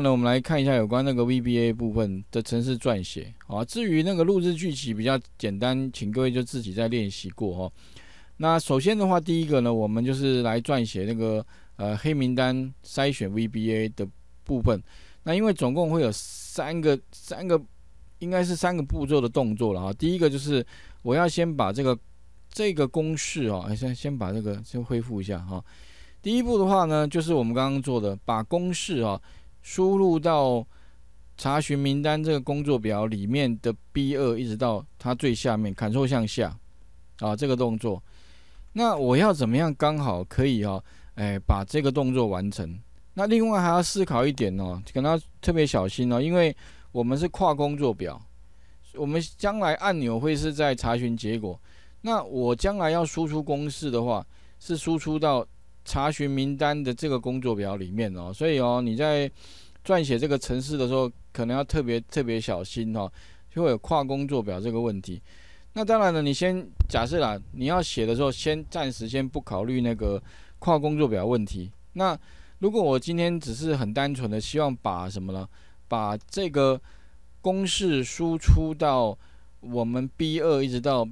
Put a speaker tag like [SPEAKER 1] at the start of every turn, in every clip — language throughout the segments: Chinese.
[SPEAKER 1] 那我们来看一下有关那个 VBA 部分的程式撰写啊。至于那个录制剧集比较简单，请各位就自己再练习过哈。那首先的话，第一个呢，我们就是来撰写那个呃黑名单筛选 VBA 的部分。那因为总共会有三个三个，应该是三个步骤的动作了哈。第一个就是我要先把这个这个公式哦，先先把这个先恢复一下哈。第一步的话呢，就是我们刚刚做的，把公式啊输入到查询名单这个工作表里面的 B 二，一直到它最下面，Ctrl 向下啊这个动作。那我要怎么样刚好可以哈，哎把这个动作完成？那另外还要思考一点哦，可能特别小心哦，因为我们是跨工作表，我们将来按钮会是在查询结果。那我将来要输出公式的话，是输出到查询名单的这个工作表里面哦。所以哦，你在撰写这个程式的时候，可能要特别特别小心哦，就会有跨工作表这个问题。那当然了，你先假设啦，你要写的时候，先暂时先不考虑那个跨工作表问题。那如果我今天只是很单纯的希望把什么呢？把这个公式输出到我们 B 二一直到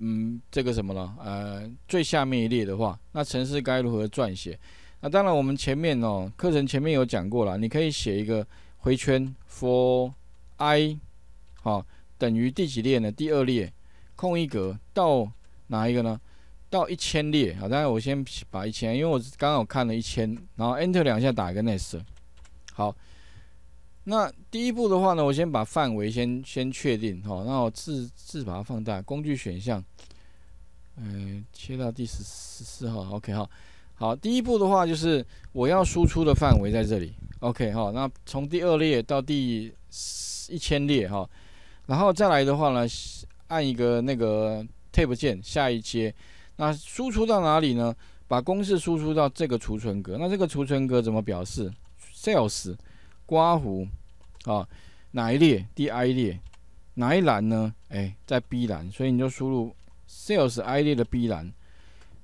[SPEAKER 1] 嗯这个什么了？呃最下面一列的话，那程式该如何撰写？那当然我们前面哦课程前面有讲过了，你可以写一个回圈 for i 好等于第几列呢？第二列空一格到哪一个呢？到一千列啊！当然我先把一千，因为我刚好看了一千，然后 Enter 两下打一个 Next。好，那第一步的话呢，我先把范围先先确定哈，那我自自把它放大，工具选项，嗯，切到第十十四号，OK 哈。好，第一步的话就是我要输出的范围在这里，OK 哈。那从第二列到第一千列哈，然后再来的话呢，按一个那个 Tab 键，下一阶。那输出到哪里呢？把公式输出到这个储存格。那这个储存格怎么表示？Sales 刮胡啊，哪一列？第 I 列，哪一栏呢？哎，在 B 栏，所以你就输入 Sales I 列的 B 栏，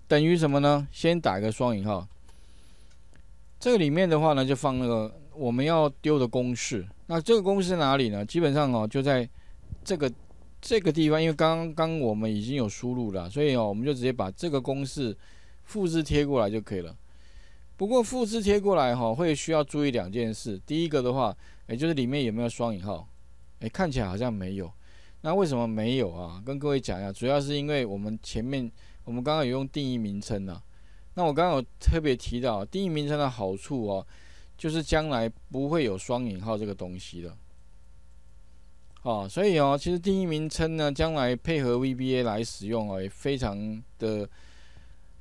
[SPEAKER 1] 等于什么呢？先打一个双引号。这个里面的话呢，就放那个我们要丢的公式。那这个公式哪里呢？基本上哦，就在这个。这个地方，因为刚刚我们已经有输入了，所以哦，我们就直接把这个公式复制贴过来就可以了。不过复制贴过来哈，会需要注意两件事。第一个的话，也就是里面有没有双引号？诶，看起来好像没有。那为什么没有啊？跟各位讲一下，主要是因为我们前面我们刚刚有用定义名称呢。那我刚刚有特别提到定义名称的好处哦，就是将来不会有双引号这个东西的。哦，所以哦，其实定义名称呢，将来配合 VBA 来使用哦，也非常的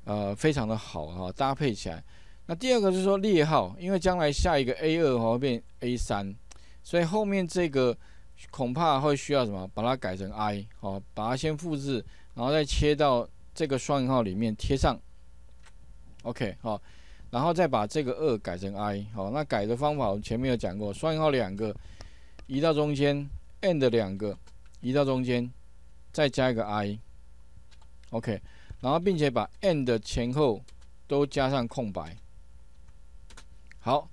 [SPEAKER 1] 呃，非常的好哈，搭配起来。那第二个是说列号，因为将来下一个 A 二会变 A 三，所以后面这个恐怕会需要什么，把它改成 I 好，把它先复制，然后再切到这个双引号里面贴上，OK 好，然后再把这个二改成 I 好，那改的方法我前面有讲过，双引号两个移到中间。and 两个移到中间，再加一个 i，OK，然后并且把 and 前后都加上空白。好，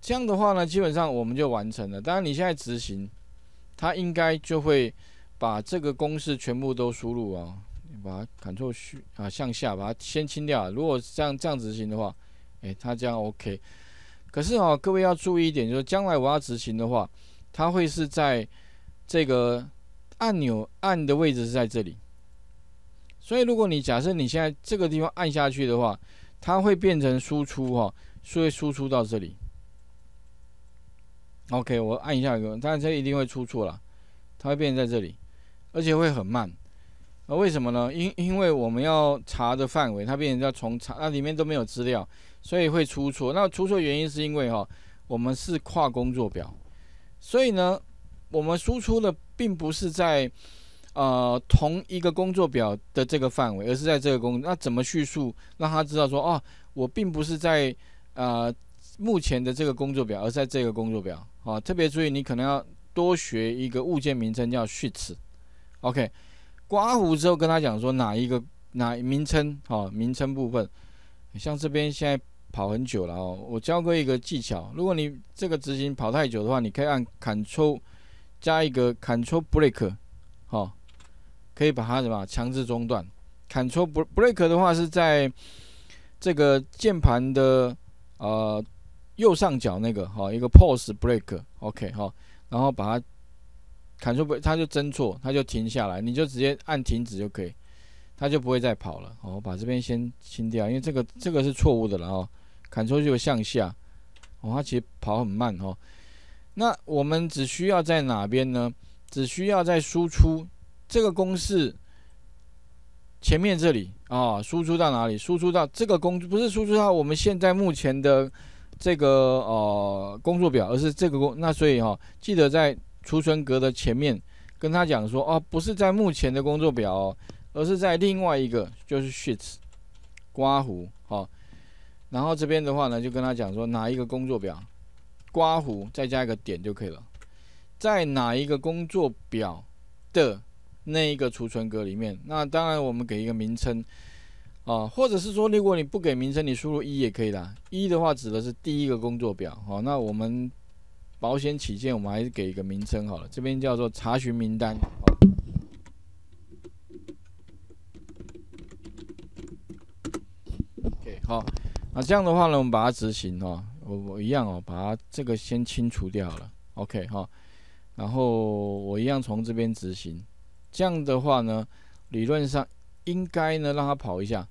[SPEAKER 1] 这样的话呢，基本上我们就完成了。当然你现在执行，它应该就会把这个公式全部都输入啊，把它 Ctrl 虚啊向下把它先清掉。如果这样这样执行的话，诶，它这样 OK。可是哦，各位要注意一点，就是将来我要执行的话，它会是在这个按钮按的位置是在这里，所以如果你假设你现在这个地方按下去的话，它会变成输出哈，会输出到这里。OK，我按一下一个，但是这一定会出错了，它会变成在这里，而且会很慢。那为什么呢？因因为我们要查的范围，它变成要重查，那里面都没有资料，所以会出错。那出错原因是因为哈，我们是跨工作表，所以呢。我们输出的并不是在呃同一个工作表的这个范围，而是在这个工。那怎么叙述让他知道说哦，我并不是在呃目前的这个工作表，而在这个工作表啊。特别注意，你可能要多学一个物件名称叫 sheets。OK，刮胡之后跟他讲说哪一个哪名称啊？名称部分，像这边现在跑很久了哦。我教过一个技巧，如果你这个执行跑太久的话，你可以按 Ctrl 加一个 Ctrl Break，好，可以把它什么强制中断。Ctrl Break 的话是在这个键盘的呃右上角那个哈一个 Pause Break，OK 哈，然后把它 Ctrl 它就侦错，它就停下来，你就直接按停止就可以。它就不会再跑了。哦，把这边先清掉，因为这个这个是错误的了哦。砍出就向下，哦，它其实跑很慢哦。那我们只需要在哪边呢？只需要在输出这个公式前面这里啊，输出到哪里？输出到这个工，不是输出到我们现在目前的这个呃工作表，而是这个工。那所以哈，记得在储存格的前面跟他讲说，哦，不是在目前的工作表哦。而是在另外一个就是 sheets 刮胡好，然后这边的话呢，就跟他讲说哪一个工作表刮胡再加一个点就可以了，在哪一个工作表的那一个储存格里面，那当然我们给一个名称啊，或者是说如果你不给名称，你输入一也可以啦。一的话指的是第一个工作表，好，那我们保险起见，我们还是给一个名称好了，这边叫做查询名单。好，那这样的话呢，我们把它执行哦，我我一样哦，把它这个先清除掉了，OK 哈，然后我一样从这边执行，这样的话呢，理论上应该呢让它跑一下，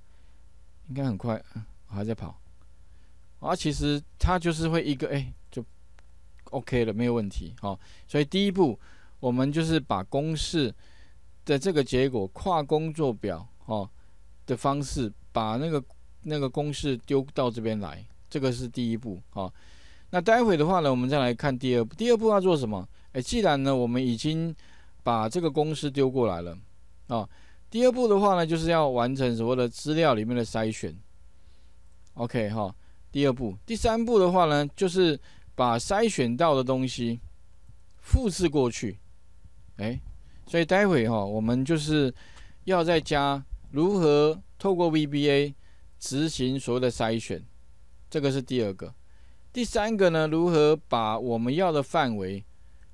[SPEAKER 1] 应该很快，还在跑，啊，其实它就是会一个哎就 OK 了，没有问题哈，所以第一步我们就是把公式的这个结果跨工作表哦的方式把那个。那个公式丢到这边来，这个是第一步啊。那待会的话呢，我们再来看第二步。第二步要做什么？哎，既然呢我们已经把这个公式丢过来了啊，第二步的话呢，就是要完成所谓的资料里面的筛选。OK 哈，第二步。第三步的话呢，就是把筛选到的东西复制过去。哎，所以待会哈，我们就是要再加如何透过 VBA。执行所谓的筛选，这个是第二个。第三个呢，如何把我们要的范围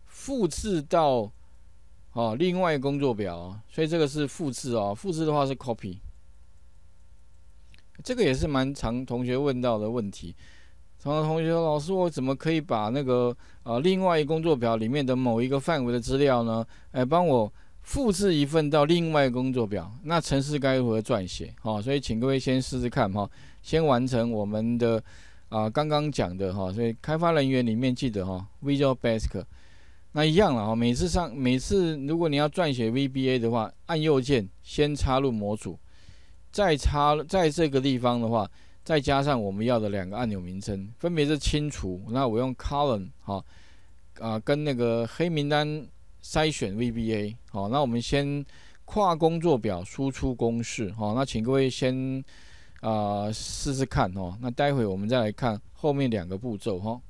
[SPEAKER 1] 复制到哦另外工作表？所以这个是复制哦，复制的话是 copy。这个也是蛮常同学问到的问题。常常同学说：“老师，我怎么可以把那个呃另外一个工作表里面的某一个范围的资料呢？哎，帮我。”复制一份到另外工作表，那程式该如何撰写？哈，所以请各位先试试看哈，先完成我们的啊刚刚讲的哈，所以开发人员里面记得哈，Visual Basic，那一样了哈，每次上每次如果你要撰写 VBA 的话，按右键先插入模组，再插在这个地方的话，再加上我们要的两个按钮名称，分别是清除，那我用 Column 哈啊跟那个黑名单。筛选 VBA 好，那我们先跨工作表输出公式好，那请各位先啊试试看哦，那待会我们再来看后面两个步骤哈。